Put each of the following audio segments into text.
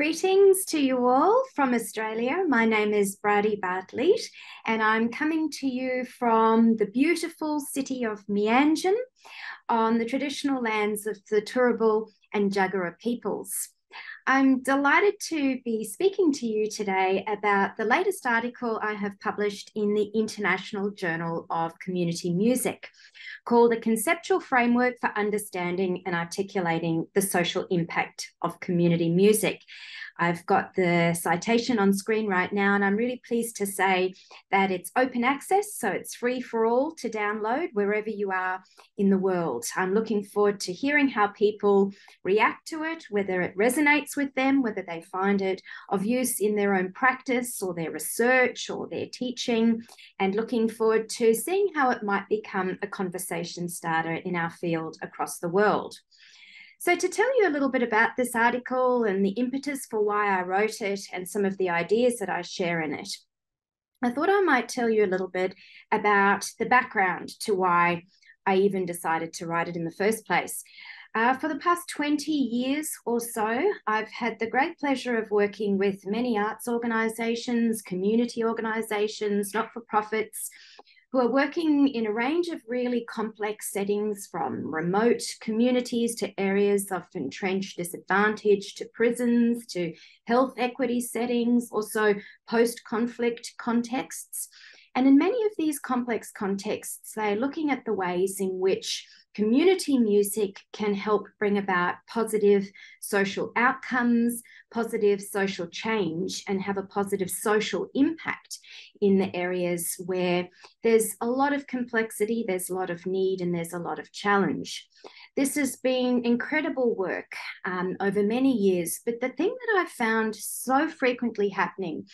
Greetings to you all from Australia. My name is Brydie Bartleet, and I'm coming to you from the beautiful city of Mianjin on the traditional lands of the Turrbal and Jagera peoples. I'm delighted to be speaking to you today about the latest article I have published in the International Journal of Community Music called A Conceptual Framework for Understanding and Articulating the Social Impact of Community Music. I've got the citation on screen right now, and I'm really pleased to say that it's open access, so it's free for all to download wherever you are in the world. I'm looking forward to hearing how people react to it, whether it resonates with them, whether they find it of use in their own practice or their research or their teaching, and looking forward to seeing how it might become a conversation starter in our field across the world. So, to tell you a little bit about this article and the impetus for why I wrote it and some of the ideas that I share in it, I thought I might tell you a little bit about the background to why I even decided to write it in the first place. Uh, for the past 20 years or so, I've had the great pleasure of working with many arts organisations, community organisations, not for profits, who are working in a range of really complex settings from remote communities to areas of entrenched disadvantage to prisons to health equity settings, also post conflict contexts. And in many of these complex contexts, they're looking at the ways in which community music can help bring about positive social outcomes, positive social change, and have a positive social impact in the areas where there's a lot of complexity, there's a lot of need, and there's a lot of challenge. This has been incredible work um, over many years, but the thing that I've found so frequently happening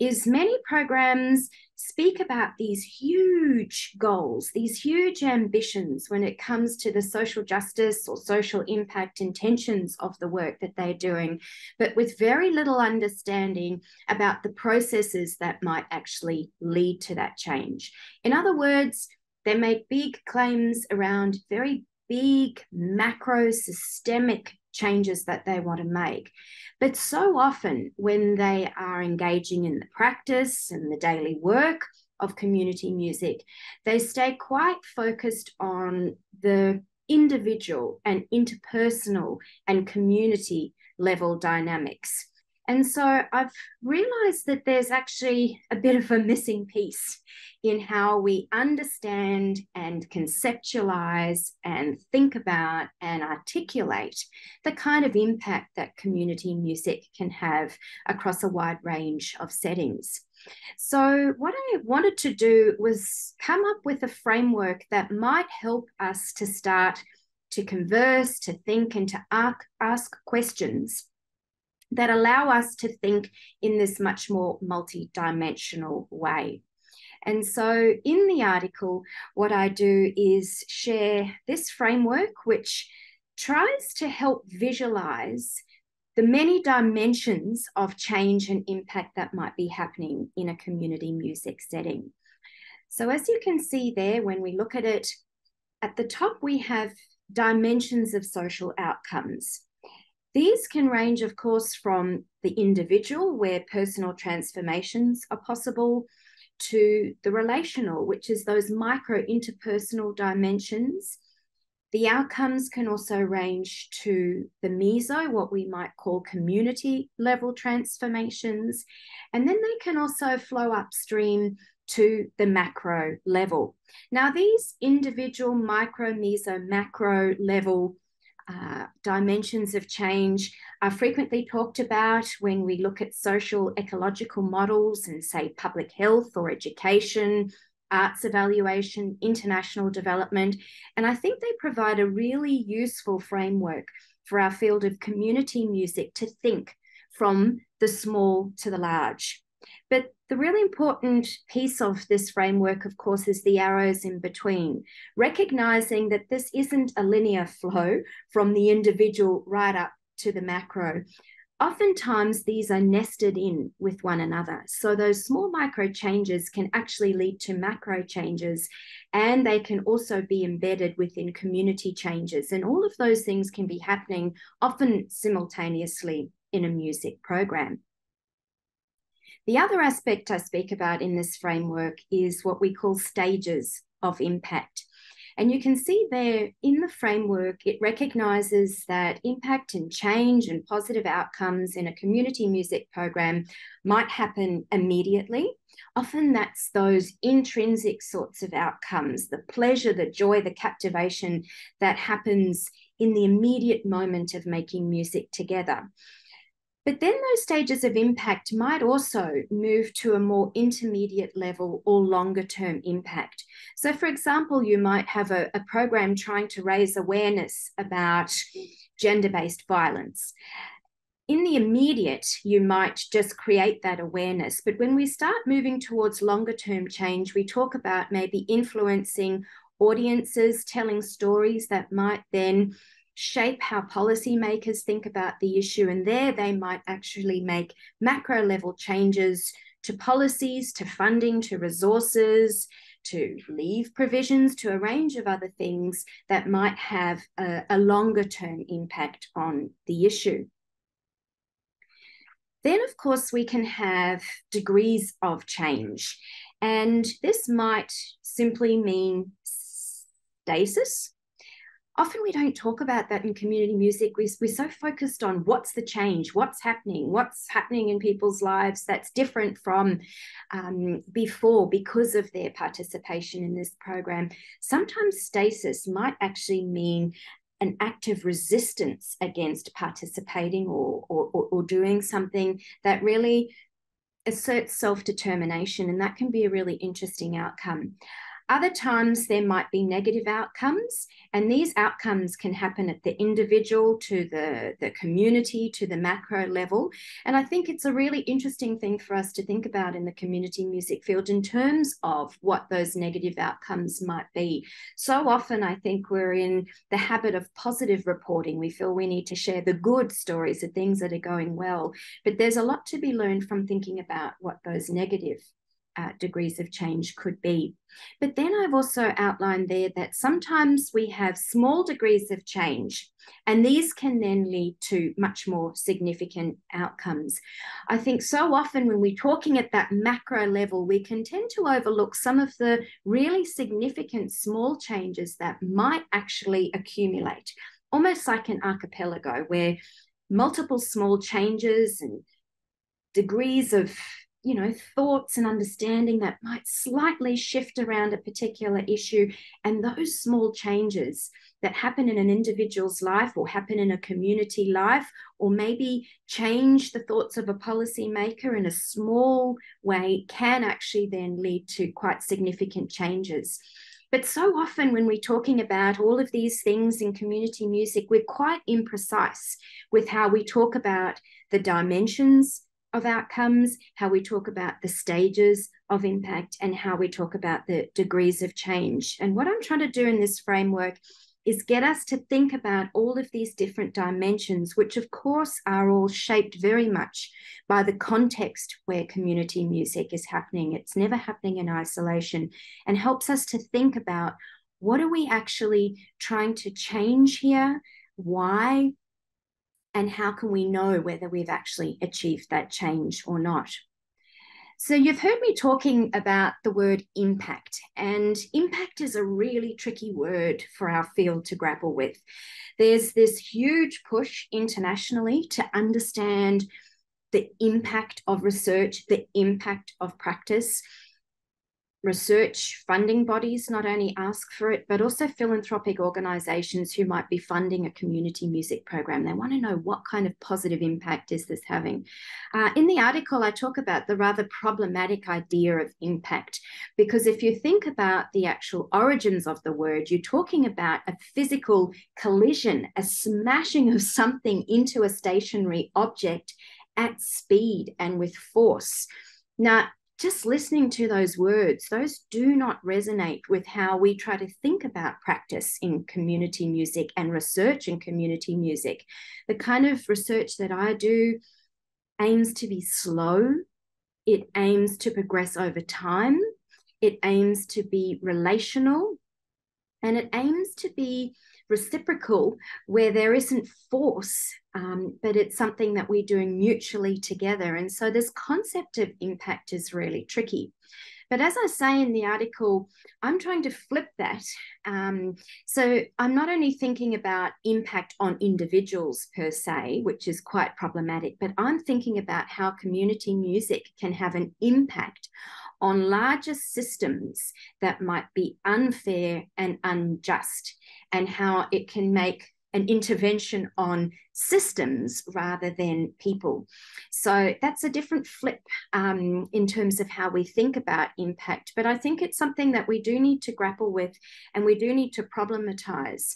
is many programs speak about these huge goals, these huge ambitions when it comes to the social justice or social impact intentions of the work that they're doing, but with very little understanding about the processes that might actually lead to that change. In other words, they make big claims around very big macro systemic changes that they want to make. But so often, when they are engaging in the practice and the daily work of community music, they stay quite focused on the individual and interpersonal and community level dynamics. And so I've realized that there's actually a bit of a missing piece in how we understand and conceptualize and think about and articulate the kind of impact that community music can have across a wide range of settings. So, what I wanted to do was come up with a framework that might help us to start to converse, to think, and to ask, ask questions that allow us to think in this much more multidimensional way. And so in the article, what I do is share this framework, which tries to help visualize the many dimensions of change and impact that might be happening in a community music setting. So, as you can see there, when we look at it, at the top we have dimensions of social outcomes. These can range, of course, from the individual, where personal transformations are possible, to the relational, which is those micro interpersonal dimensions. The outcomes can also range to the meso, what we might call community level transformations. And then they can also flow upstream to the macro level. Now, these individual micro, meso, macro level uh, dimensions of change are frequently talked about when we look at social ecological models and say public health or education, arts evaluation, international development. And I think they provide a really useful framework for our field of community music to think from the small to the large. But the really important piece of this framework, of course, is the arrows in between, recognizing that this isn't a linear flow from the individual right up to the macro. Oftentimes, these are nested in with one another. So, those small micro changes can actually lead to macro changes, and they can also be embedded within community changes. And all of those things can be happening often simultaneously in a music program. The other aspect I speak about in this framework is what we call stages of impact. And you can see there in the framework, it recognizes that impact and change and positive outcomes in a community music program might happen immediately. Often that's those intrinsic sorts of outcomes the pleasure, the joy, the captivation that happens in the immediate moment of making music together. But then those stages of impact might also move to a more intermediate level or longer term impact. So, for example, you might have a, a program trying to raise awareness about gender based violence. In the immediate, you might just create that awareness. But when we start moving towards longer term change, we talk about maybe influencing audiences, telling stories that might then shape how policymakers think about the issue. And there they might actually make macro level changes to policies, to funding, to resources, to leave provisions, to a range of other things that might have a, a longer term impact on the issue. Then, of course, we can have degrees of change. And this might simply mean stasis often we don't talk about that in community music. We, we're so focused on what's the change, what's happening, what's happening in people's lives that's different from um, before because of their participation in this program. Sometimes stasis might actually mean an active resistance against participating or, or, or doing something that really asserts self determination, and that can be a really interesting outcome. Other times there might be negative outcomes, and these outcomes can happen at the individual to the, the community to the macro level. And I think it's a really interesting thing for us to think about in the community music field in terms of what those negative outcomes might be. So often, I think we're in the habit of positive reporting. We feel we need to share the good stories, the things that are going well. But there's a lot to be learned from thinking about what those negative uh, degrees of change could be. But then I've also outlined there that sometimes we have small degrees of change, and these can then lead to much more significant outcomes. I think so often when we're talking at that macro level, we can tend to overlook some of the really significant small changes that might actually accumulate, almost like an archipelago where multiple small changes and degrees of you know thoughts and understanding that might slightly shift around a particular issue and those small changes that happen in an individual's life or happen in a community life or maybe change the thoughts of a policymaker in a small way can actually then lead to quite significant changes. But so often, when we're talking about all of these things in community music, we're quite imprecise with how we talk about the dimensions of outcomes, how we talk about the stages of impact, and how we talk about the degrees of change. And what I'm trying to do in this framework is get us to think about all of these different dimensions, which of course are all shaped very much by the context where community music is happening. It's never happening in isolation and helps us to think about what are we actually trying to change here? Why? And how can we know whether we've actually achieved that change or not? So, you've heard me talking about the word impact, and impact is a really tricky word for our field to grapple with. There's this huge push internationally to understand the impact of research, the impact of practice research funding bodies not only ask for it, but also philanthropic organizations who might be funding a community music program. They want to know what kind of positive impact is this having. Uh, in the article, I talk about the rather problematic idea of impact, because if you think about the actual origins of the word, you're talking about a physical collision, a smashing of something into a stationary object at speed and with force. Now, just listening to those words, those do not resonate with how we try to think about practice in community music and research in community music. The kind of research that I do aims to be slow, it aims to progress over time, it aims to be relational, and it aims to be reciprocal where there isn't force, um, but it's something that we're doing mutually together. And so this concept of impact is really tricky. But as I say in the article, I'm trying to flip that. Um, so I'm not only thinking about impact on individuals per se, which is quite problematic, but I'm thinking about how community music can have an impact on larger systems that might be unfair and unjust, and how it can make an intervention on systems rather than people. So that's a different flip um, in terms of how we think about impact. But I think it's something that we do need to grapple with and we do need to problematize.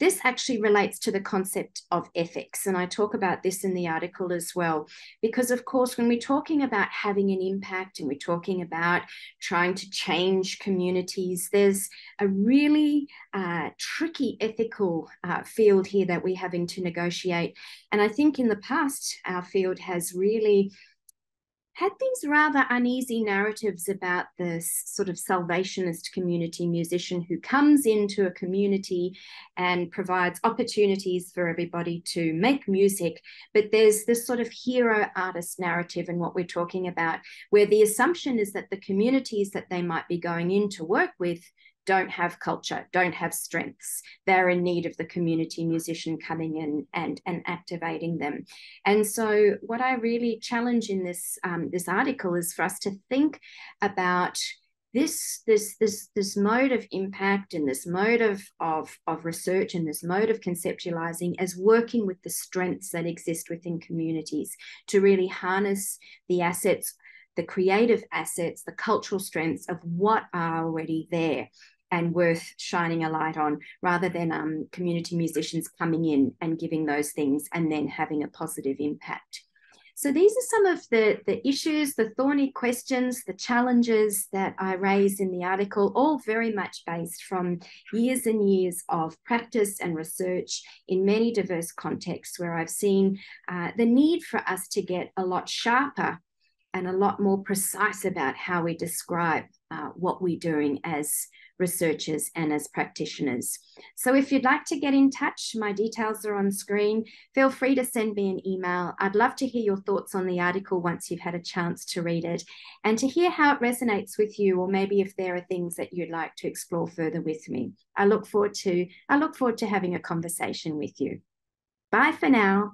This actually relates to the concept of ethics, and I talk about this in the article as well. Because, of course, when we're talking about having an impact and we're talking about trying to change communities, there's a really uh, tricky ethical uh, field here that we're having to negotiate. And I think in the past, our field has really had these rather uneasy narratives about this sort of salvationist community musician who comes into a community and provides opportunities for everybody to make music. But there's this sort of hero artist narrative in what we're talking about, where the assumption is that the communities that they might be going in to work with don't have culture, don't have strengths. They're in need of the community musician coming in and, and activating them. And so, what I really challenge in this um, this article is for us to think about this this this this mode of impact and this mode of, of of research and this mode of conceptualizing as working with the strengths that exist within communities to really harness the assets the creative assets the cultural strengths of what are already there and worth shining a light on rather than um, community musicians coming in and giving those things and then having a positive impact. So these are some of the, the issues, the thorny questions, the challenges that I raise in the article, all very much based from years and years of practice and research in many diverse contexts where I've seen uh, the need for us to get a lot sharper and a lot more precise about how we describe uh, what we're doing as researchers and as practitioners. So if you'd like to get in touch, my details are on screen. Feel free to send me an email. I'd love to hear your thoughts on the article once you've had a chance to read it and to hear how it resonates with you or maybe if there are things that you'd like to explore further with me. I look forward to I look forward to having a conversation with you. Bye for now.